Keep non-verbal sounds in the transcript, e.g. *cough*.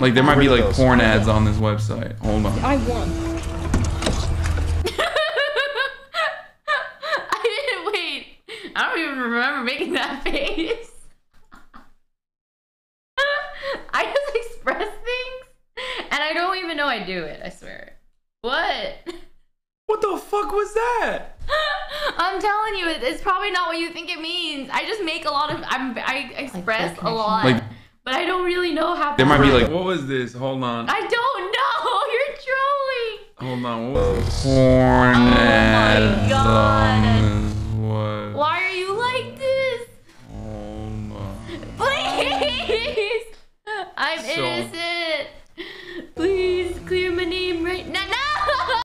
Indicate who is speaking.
Speaker 1: Like there might
Speaker 2: be like Those. porn ads on this website. Hold on.
Speaker 3: I won. *laughs*
Speaker 4: I didn't wait. I don't even remember making that face. *laughs* I just express things, and I don't even know I do it. I swear. What?
Speaker 5: What the fuck was that?
Speaker 4: *laughs* I'm telling you, it's probably not what you think it means. I just make a lot of. I'm. I express a lot, Like- but I don't really know how. There might be like,
Speaker 5: what was this? Hold on.
Speaker 4: I don't know. *laughs* You're trolling.
Speaker 5: Hold on. What was this?
Speaker 2: Hornet. Oh my god. What?
Speaker 4: Why are you like this?
Speaker 2: Oh Hold on.
Speaker 4: Please. *laughs* I'm so innocent.